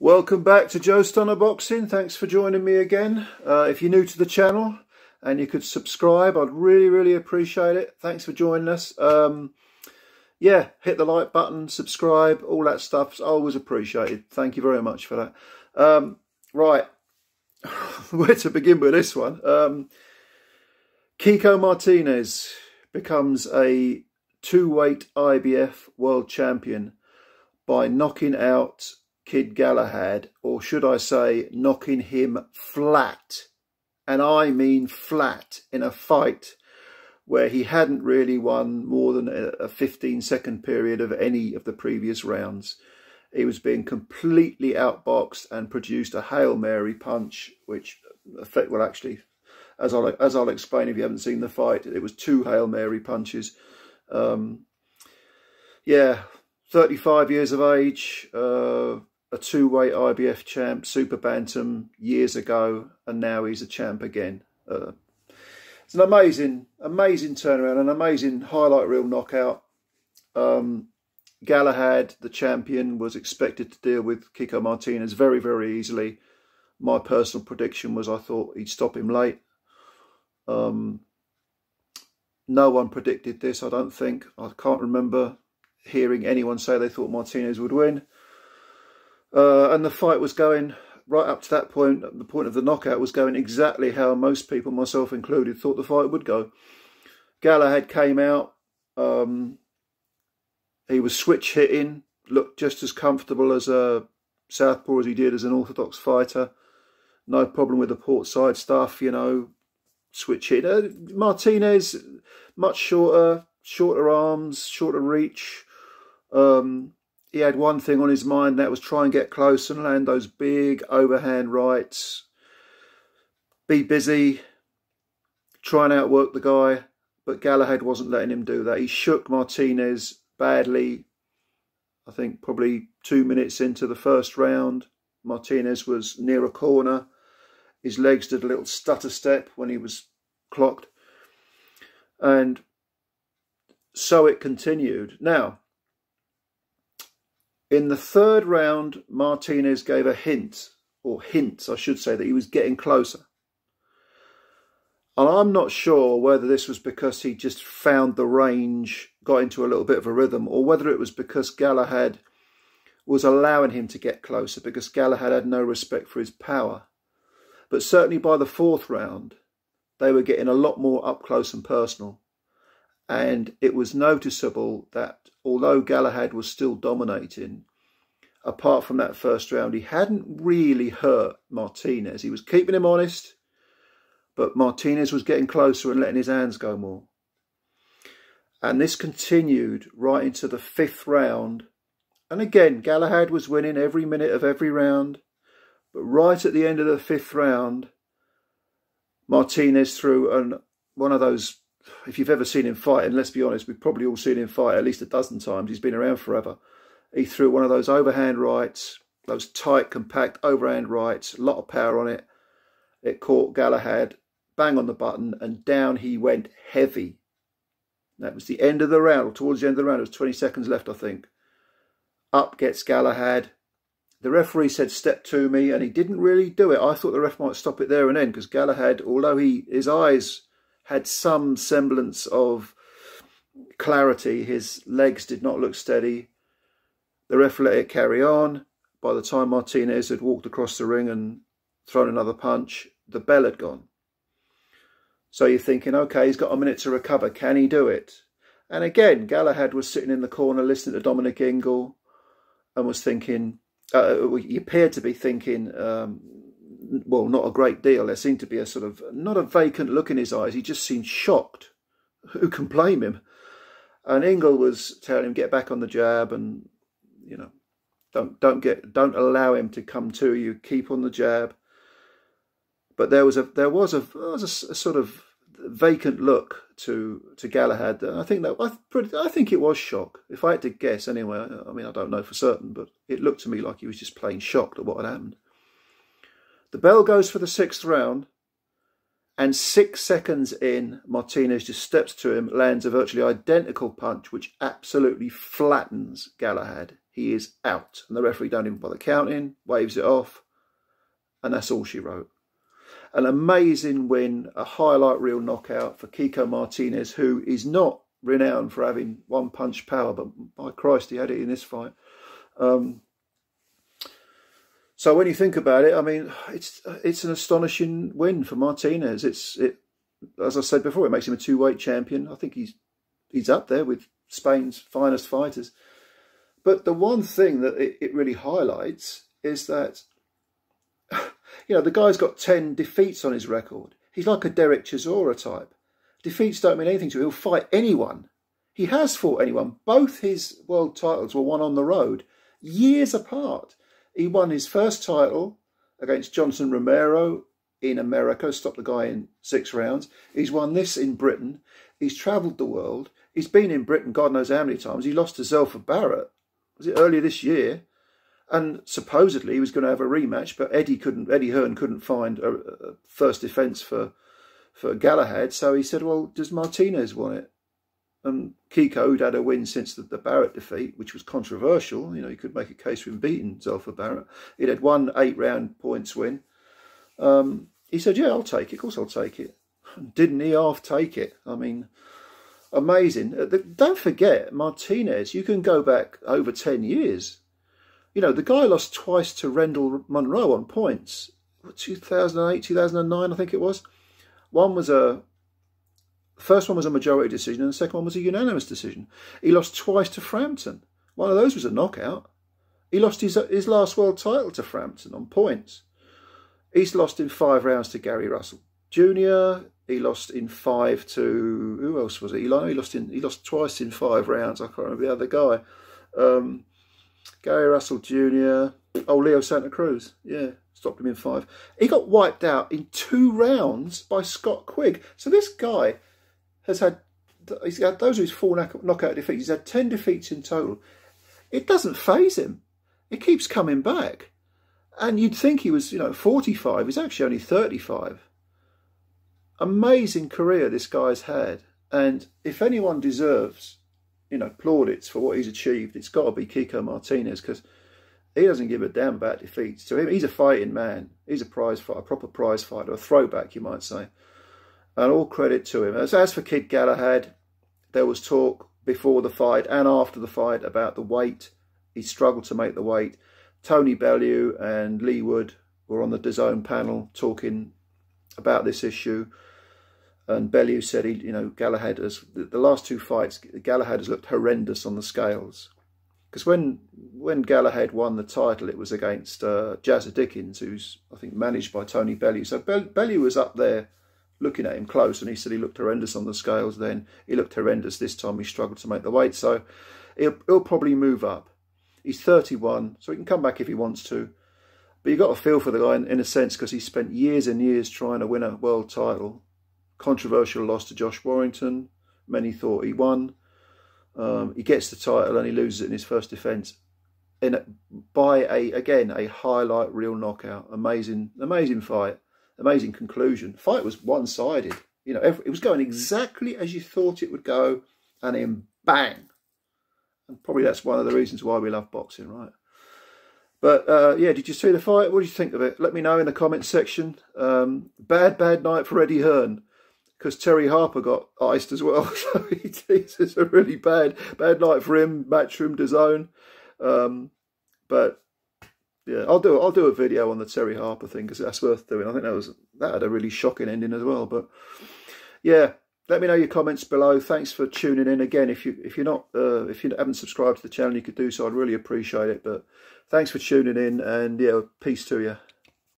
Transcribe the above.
Welcome back to Joe Stunner Boxing. Thanks for joining me again. Uh, if you're new to the channel and you could subscribe, I'd really, really appreciate it. Thanks for joining us. Um, yeah, hit the like button, subscribe, all that stuff's always appreciated. Thank you very much for that. Um, right, where to begin with this one? Um, Kiko Martinez becomes a two-weight IBF world champion by knocking out Kid Galahad, or should I say, knocking him flat, and I mean flat, in a fight where he hadn't really won more than a 15 second period of any of the previous rounds. He was being completely outboxed and produced a Hail Mary punch, which effect well actually, as I'll as I'll explain if you haven't seen the fight, it was two Hail Mary punches. Um, yeah, 35 years of age, uh, a two-weight IBF champ, super bantam years ago, and now he's a champ again. Uh, it's an amazing, amazing turnaround, an amazing highlight reel knockout. Um, Galahad, the champion, was expected to deal with Kiko Martinez very, very easily. My personal prediction was I thought he'd stop him late. Um, no one predicted this, I don't think. I can't remember hearing anyone say they thought Martinez would win. Uh, and the fight was going right up to that point, the point of the knockout was going exactly how most people, myself included, thought the fight would go. Galahad came out. Um, he was switch hitting, looked just as comfortable as a southpaw as he did as an orthodox fighter. No problem with the port side stuff, you know, switch hit. Uh, Martinez, much shorter, shorter arms, shorter reach. Um, he had one thing on his mind, that was try and get close and land those big overhand rights. Be busy, try and outwork the guy, but Galahad wasn't letting him do that. He shook Martinez badly. I think probably two minutes into the first round, Martinez was near a corner. His legs did a little stutter step when he was clocked. And so it continued. Now, in the third round, Martinez gave a hint, or hints, I should say, that he was getting closer. And I'm not sure whether this was because he just found the range, got into a little bit of a rhythm, or whether it was because Galahad was allowing him to get closer because Galahad had no respect for his power. But certainly by the fourth round, they were getting a lot more up close and personal. And it was noticeable that although Galahad was still dominating, apart from that first round, he hadn't really hurt Martinez. He was keeping him honest, but Martinez was getting closer and letting his hands go more. And this continued right into the fifth round. And again, Galahad was winning every minute of every round. But right at the end of the fifth round, Martinez threw an, one of those if you've ever seen him fight, and let's be honest, we've probably all seen him fight at least a dozen times. He's been around forever. He threw one of those overhand rights, those tight, compact overhand rights, a lot of power on it. It caught Galahad, bang on the button, and down he went heavy. That was the end of the round, or towards the end of the round. It was 20 seconds left, I think. Up gets Galahad. The referee said, step to me, and he didn't really do it. I thought the ref might stop it there and then, because Galahad, although he his eyes had some semblance of clarity. His legs did not look steady. The ref let it carry on. By the time Martinez had walked across the ring and thrown another punch, the bell had gone. So you're thinking, okay, he's got a minute to recover. Can he do it? And again, Galahad was sitting in the corner listening to Dominic Ingle and was thinking, uh, he appeared to be thinking, um, well, not a great deal. There seemed to be a sort of, not a vacant look in his eyes. He just seemed shocked. Who can blame him? And Ingle was telling him, get back on the jab and, you know, don't, don't get, don't allow him to come to you. Keep on the jab. But there was a, there was a, there was a, a sort of vacant look to to Galahad. I think that I, pretty, I think it was shock. If I had to guess, anyway. I mean, I don't know for certain, but it looked to me like he was just plain shocked at what had happened. The bell goes for the sixth round, and six seconds in, Martinez just steps to him, lands a virtually identical punch, which absolutely flattens Galahad. He is out. And the referee don't even bother counting, waves it off, and that's all she wrote. An amazing win, a highlight reel knockout for Kiko Martinez, who is not renowned for having one punch power, but by Christ, he had it in this fight. Um, so when you think about it, I mean, it's it's an astonishing win for Martinez. It's it, as I said before, it makes him a two weight champion. I think he's he's up there with Spain's finest fighters. But the one thing that it, it really highlights is that you know the guy's got ten defeats on his record. He's like a Derek Chisora type. Defeats don't mean anything to him. He'll fight anyone. He has fought anyone. Both his world titles were won on the road, years apart. He won his first title against Jonathan Romero in America, stopped the guy in six rounds. He's won this in Britain. He's travelled the world. He's been in Britain God knows how many times. He lost to Zelfa Barrett, was it earlier this year? And supposedly he was going to have a rematch, but Eddie couldn't. Eddie Hearn couldn't find a, a first defence for for Galahad, so he said, "Well, does Martinez want it?" And Kiko had had a win since the, the, Barrett defeat, which was controversial. You know, you could make a case for him beating Zelfa Barrett. He'd had one eight-round points win. Um, he said, yeah, I'll take it. Of course I'll take it. Didn't he half take it? I mean, amazing. Uh, don't forget, Martinez, you can go back over 10 years. You know, the guy lost twice to Rendell Munroe on points. 2008, 2009, I think it was. One was a first one was a majority decision and the second one was a unanimous decision. He lost twice to Frampton. One of those was a knockout. He lost his, his last world title to Frampton on points. He's lost in five rounds to Gary Russell Jr. He lost in five to who else was it? He lost in he lost twice in five rounds. I can't remember the other guy. Um, Gary Russell Jr. Oh, Leo Santa Cruz. Yeah, stopped him in five. He got wiped out in two rounds by Scott Quigg. So this guy has had, he's had those are his four knockout defeats. He's had 10 defeats in total. It doesn't faze him. It keeps coming back. And you'd think he was, you know, 45. He's actually only 35. Amazing career this guy's had. And if anyone deserves, you know, plaudits for what he's achieved, it's got to be Kiko Martinez because he doesn't give a damn about defeats. To him, he's a fighting man. He's a prize fighter, a proper prize fighter, a throwback, you might say and all credit to him. As, as for Kid Galahad, there was talk before the fight and after the fight about the weight. He struggled to make the weight. Tony Bellew and Leigh Wood were on the DAZN panel talking about this issue. And Bellew said, he, you know, Galahad has, the last two fights, Galahad has looked horrendous on the scales. Because when when Galahad won the title, it was against uh, Jazza Dickens, who's, I think, managed by Tony Bellew. So Bellew was up there looking at him close and he said he looked horrendous on the scales then. He looked horrendous this time. He struggled to make the weight. So he'll, he'll probably move up. He's 31, so he can come back if he wants to. But you've got to feel for the guy in, in a sense because he spent years and years trying to win a world title. Controversial loss to Josh Warrington. Many thought he won. Um, he gets the title and he loses it in his first defence. In by a again a highlight reel knockout. Amazing, amazing fight amazing conclusion. The fight was one-sided. You know, it was going exactly as you thought it would go, and then bang. And probably that's one of the reasons why we love boxing, right? But uh, yeah, did you see the fight? What did you think of it? Let me know in the comments section. Um, bad, bad night for Eddie Hearn because Terri Harper got iced as well. So it's a really bad, bad night for him. Matchroom DAZN. Um, but yeah, I'll do I'll do a video on the Terri Harper thing because that's worth doing. I think that was that had a really shocking ending as well. But yeah, let me know your comments below. Thanks for tuning in again. If you if you're not uh, if you haven't subscribed to the channel, you could do so. I'd really appreciate it. But thanks for tuning in, and yeah, peace to you.